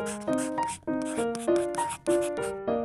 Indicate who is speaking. Speaker 1: フフフフ。